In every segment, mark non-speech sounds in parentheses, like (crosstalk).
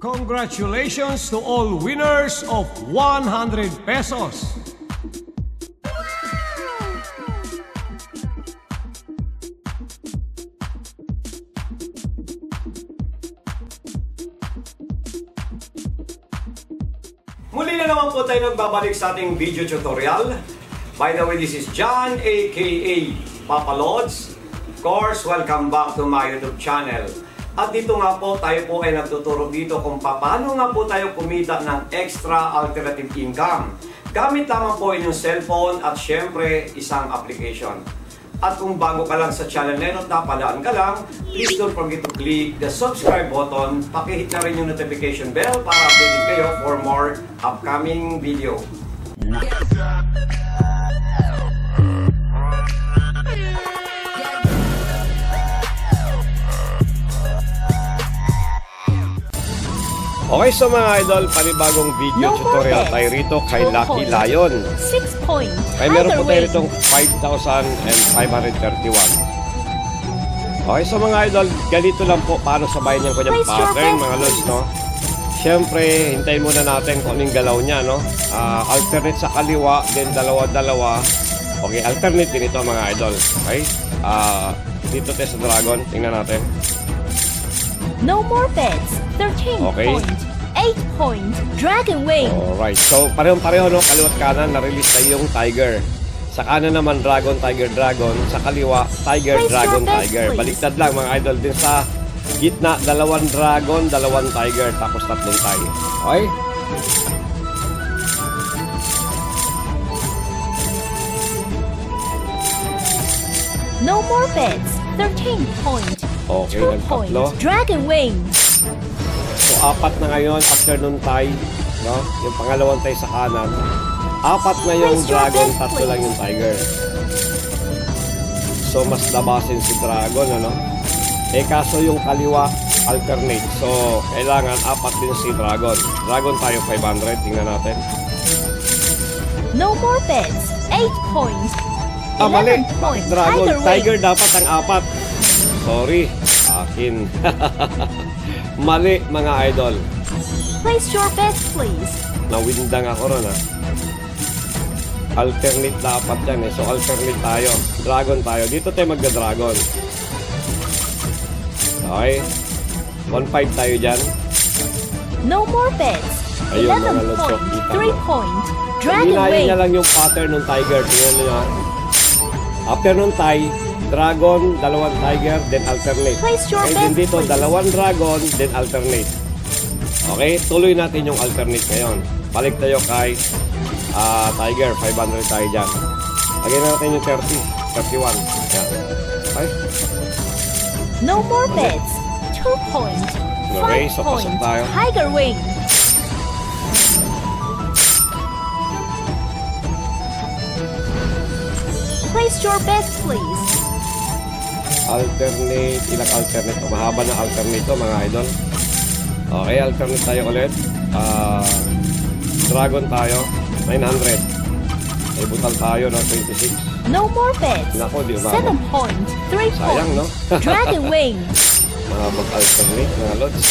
Congratulations to all winners of 100 pesos. Muli na naman po tayo nagbabalik sa ating video tutorial. By the way, this is John aka Papa Lods. Of course, welcome back to my YouTube channel. At dito nga po, tayo po ay nagtuturo dito kung paano nga po tayo kumita ng extra alternative income. Gamit lamang po inyong cellphone at syempre isang application. At kung bago ka lang sa channel na ito, napadaan ka lang, please don't forget to click the subscribe button. Pakihit na rin yung notification bell para updated kayo for more upcoming video. Okay so mga idol, panibagong video No tutorial tayo rito kay Lucky points. Lion. 6 point. Ay meron po tayo Either way. itong 5,531. Okay, so mga idol, ganito lang po paano sabayin yung kanyang pattern, mga lods, no? Siyempre, hintayin muna natin kung anong galaw niya, no? Ah, alternate sa kaliwa, then dalawa-dalawa. Okay, alternate din ito, mga idol. Okay? Ah, dito tayo sa dragon, tingnan natin. No more bets. 13 Okay. point. 8 point. Dragon Wing. Alright, so parehong-pareho, no? Kaliwat kanan, na-release na yung tiger. Sa kanan naman, dragon, tiger, dragon. Sa kaliwa, tiger, Place dragon, tiger. please. Baliktad lang, mga idol. Din sa gitna, dalawang dragon, dalawang tiger, tapos tatlong tiger. Okay? No more bets. 13 point. Okay, 2 point. Dragon Wing. Apat na ngayon after nung tie, no? Yung pangalawang tie sa kanan. Apat na yung dragon, tatlo lang yung tiger. So, mas labasin si dragon, ano? Eh, kaso yung kaliwa, alternate. So, kailangan apat din si dragon. Dragon tayo 500, tingnan natin. No more bets. 8 point. Ah, mali. 11 point. Dragon. Tiger, Tiger dapat ang apat. Sorry. Akin. (laughs) mali, mga idol. Place your bets, please. Nawindang ako ron ha. Alternate dapat yan eh. So alternate tayo. Dragon tayo. Dito tayo magda-dragon. Okay. 1-5 tayo dyan. No more bets. Ayun, mga 11 lods, point. kita 3 mo. point. Dragon Hinayang Wing. niya lang yung pattern ng tiger. Tingnan niyo ha. After nung tie, dragon, dalawang tiger, then alternate. Place your Okay, din dito, dalawang dragon, then alternate. Okay, tuloy natin yung alternate ngayon. Balik tayo kay ah, tiger, 500 tayo dyan. Lagyan natin yung 30, 31. Yan. Okay, No more bets. 2 point. Okay, 5 so pasok tayo. Tiger Wing. Place your bets, please. Alternate, ilang alternate? Mahaba na alternate to, mga idol. Okay, alternate tayo ulit. Ah, dragon tayo, 900. Ay, butal tayo, no, 26. No more bets. Nako, di ba? 7 point. 3 Sayang, no? Dragon (laughs) Wing. Mga mag-alternate, mga lods.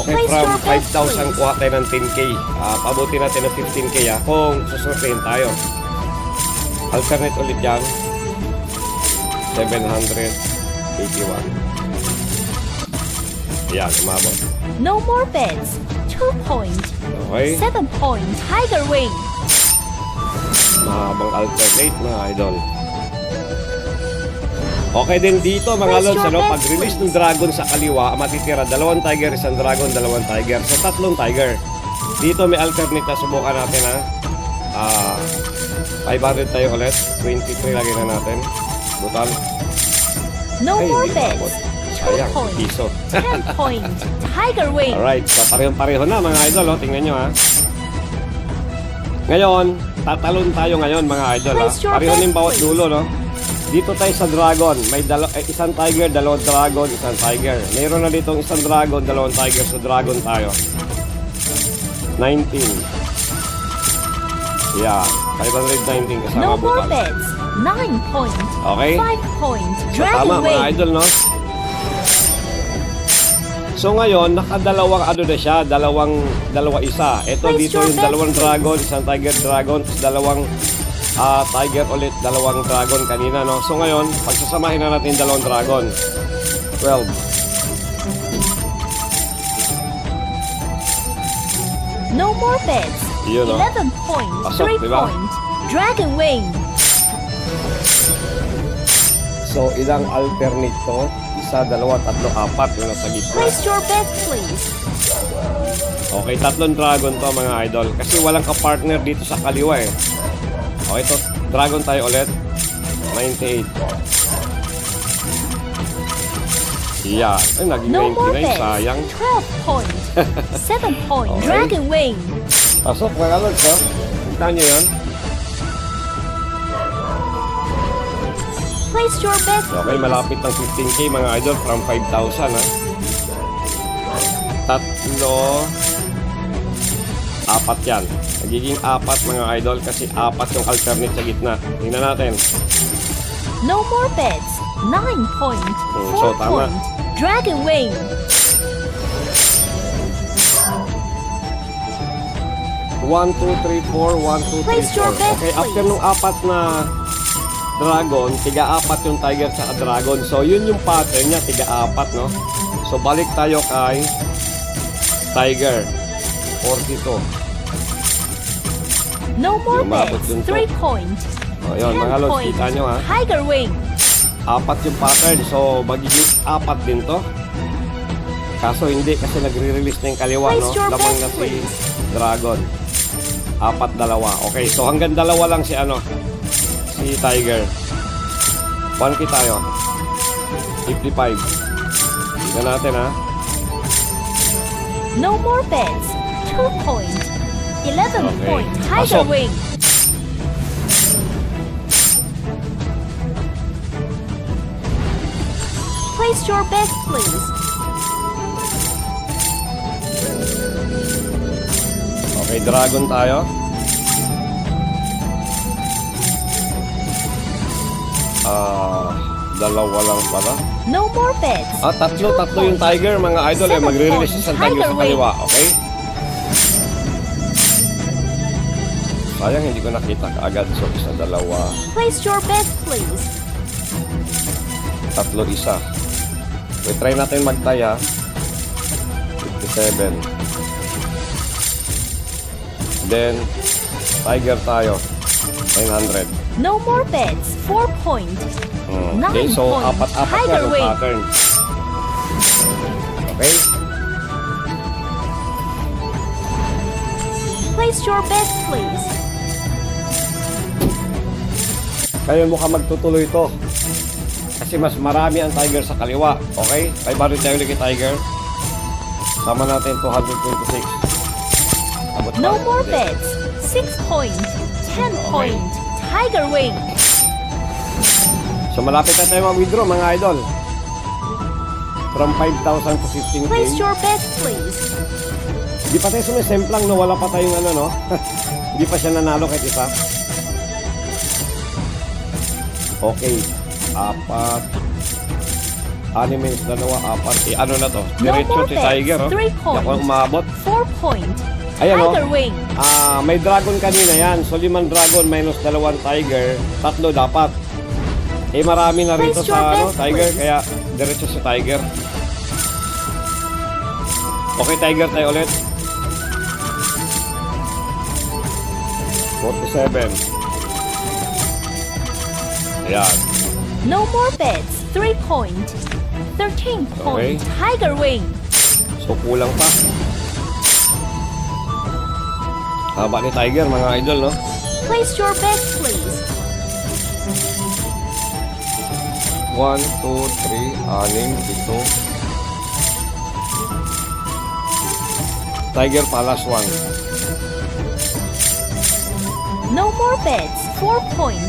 Okay, from your bets, 5,000 please. kuha tayo ng 10K. Ah, pabuti natin ng 15K ha, kung susunod tayo. Alternate ulit yan. 781. Yan, umabot. No more bets. 2 point. Okay, 7 point. Tiger Wing. mahabang alternate mga idol. Okay din dito mga lods, ano, bets, pag-release ng dragon sa kaliwa, matitira dalawang tiger, isang dragon, dalawang tiger. So tatlong tiger. Dito may alternate na subukan natin ha. Ah, 500 tayo ulit. 23 lagi na natin. Butal. No Ay, more bets. umabot. 2 Sayang, piso. 10 (laughs) point. Tiger Wing. Alright, so parehong-pareho na mga idol, oh. tingnan nyo ha. Ngayon, tatalon tayo ngayon mga idol ha. Pareho bets, ng bawat dulo, no? Dito tayo sa dragon. May dalo eh, isang tiger, dalawang dragon, isang tiger. Mayroon na ditong isang dragon, dalawang tiger. So dragon tayo. 19. Yeah, 519 kasama No more bets. 9 point. Okay? 5 point. So, Dragon tama mga Wing. idol, no? So ngayon, nakadalawang ano na siya, dalawang dalawa isa. Ito Place dito yung dalawang dragon, isang tiger dragon, tapos dalawang ah, tiger ulit, dalawang dragon kanina, no? So ngayon, pagsasamahin na natin dalawang dragon. 12. No more bets. Yun, no? 11 point. Pasok, 3 di ba? Dragon Wing. So ilang alternate to? Isa, dalawa, tatlo, apat yung nasa gitna. Place your bet, please. Okay, tatlong dragon to mga idol. Kasi walang ka-partner dito sa kaliwa eh. Okay, to dragon tayo ulit. 98. Yeah. Ay, naging No more 99. bets. Sayang. 12 point. 7 point. Okay. Dragon Wing. Pasok mga lods, no? Kita nyo yan? Place your bet, Okay, malapit ng 15k mga idol from 5,000 ha. Tatlo. Apat yan. Nagiging apat mga idol kasi apat yung alternate sa gitna. Tingnan natin. No more bets. 9 point. Hmm, 4 so tama. point. Dragon Wing. 1, 2, 3, 4, 1, 2, 3, Place your 4. bet, Okay, after nung apat na dragon, tiga-apat yung tiger sa dragon. So, yun yung pattern niya, tiga-apat, no? So, balik tayo kay tiger. 42. No more bets. dun to. 3 point. O, yun, 10 mga lods, kita nyo ha. Tiger Wing. Apat yung pattern. So, magiging apat din to. Kaso hindi kasi nagre-release na yung kaliwa, no? Lamang na si. Dragon. Apat, dalawa. Okay, so hanggang dalawa lang si ano, si Tiger. 1K tayo. 55. Tingnan natin ha. No more bets. 2 point. 11 Okay. point. Tiger Pasok. Wing. Place your bet, please. Okay, Dragon tayo. Ah, dalawa lang pala. No more bets. Ah, tatlo, tatlo yung. Tiger, mga idol. Eh, magre-release isang Tiger sa kaliwa, okay? Sayang, hindi ko nakita kaagad. So, isa, dalawa, Place your bet, please. tatlo, isa. Okay, try natin magtaya. 57. Then, Tiger tayo. 900. No more bets. 4 point. Hmm. Okay, Nine so points. apat-apat Tiger yan ang Wing. pattern. Okay? Place your bet, please. Kayo mukhang magtutuloy to. Kasi mas marami ang Tiger sa kaliwa. Okay? 500 tayo ulit kay Tiger. Sama natin 226. Abot No more bets. 6 point. 10 point. Tiger Wing. So malapit na tayo mag-withdraw mga idol. From 5,000 to 15K. Place your bet, please. Di pa tayo sumisemplang no? Wala pa tayong ano no? (laughs) Hindi pa siya nanalo kahit isa. Okay. Apat. Animals, dalawa, apat. Eh, ano na to? Diretso si. Tiger, oh. Three Hindi ako umabot. 4 point. Ayan, oh. Ah, may dragon kanina yan. So, limang dragon minus dalawang tiger. Tatlo dapat. Eh, marami na rito sa ano, bets, tiger. Kaya, diretso si tiger. Okay, tiger tayo ulit. 47. Ayan. No more bets. 3 point. 13 point. Tiger Wing. So, kulang pa. Haba ni tiger, mga idol, no? Place your bet, please. 1, 2, 3, 6, 7. Tiger Palace 1. No more bets. 4 point.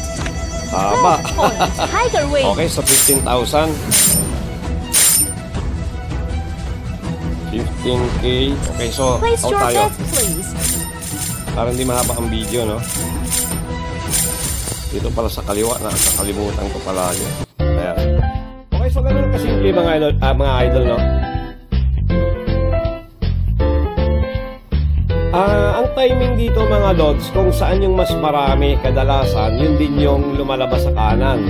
12 point. (laughs) Tiger Wing. okay, so 15,000. 15K. Okay, so Place out tayo. bet, please. Para hindi mahaba ang video, no? Dito pala sa kaliwa na sa kalimutan ko palagi friendly mga idol, ah, mga idol no. Ah, ang timing dito mga lods kung saan yung mas marami kadalasan, yun din yung lumalabas sa kanan.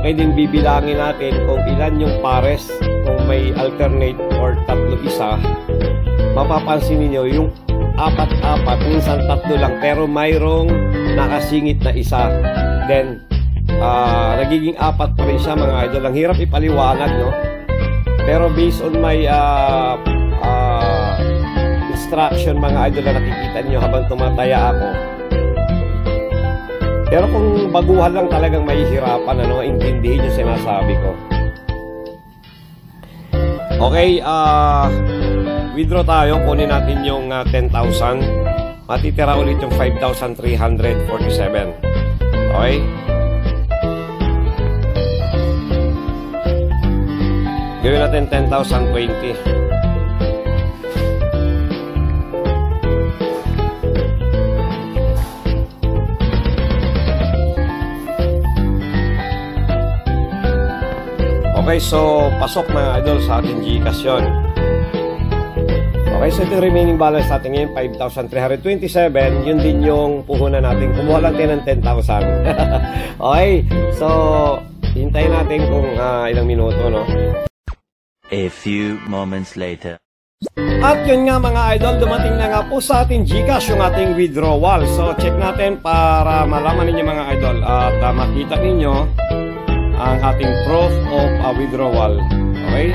Okay din bibilangin natin kung ilan yung pares kung may alternate or tatlo isa. Mapapansin niyo yung apat-apat, minsan tatlo lang pero mayroong nakasingit na isa. Then ah nagiging apat pa rin siya mga idol. Ang hirap ipaliwanag, no? Pero based on my uh, uh, instruction mga idol na nakikita niyo habang tumataya ako, pero kung baguhan lang talagang mahihirapan, ano, intindihin yung sinasabi ko. Okay, uh, withdraw tayo. Kunin natin yung uh, 10,000. Matitira ulit yung 5,347. Okay? Gawin natin 10,020. Okay, so pasok mga idol sa ating Gcash yun. Okay, so ito remaining balance natin ngayon, 5,327. Yun din yung puhunan natin. Kumuha lang tayo ng 10,000. (laughs) okay, so hintayin natin kung uh, ilang minuto, no? A few moments later. At yun nga mga idol, dumating na nga po sa ating Gcash yung ating withdrawal. So check natin para malaman ninyo mga idol at uh, makita ninyo ang ating proof of uh, withdrawal. Okay?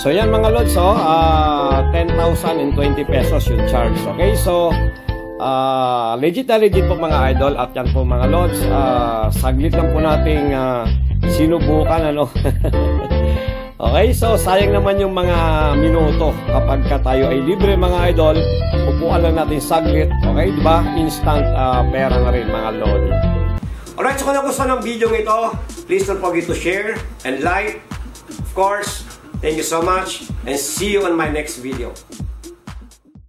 So yan mga lods, oh, uh, 10,020 pesos yung charge. Okay? So, uh, legit na legit po mga idol at yan po mga lods. Uh, saglit lang po nating uh, sinubukan ano. (laughs) okay, so sayang naman yung mga minuto kapag ka tayo ay libre mga idol. Upuan lang natin saglit. Okay, di ba? Instant uh, pera na rin mga lodi. Alright, so kung nagustuhan ng video ito, please don't forget to share and like. Of course, thank you so much and see you on my next video.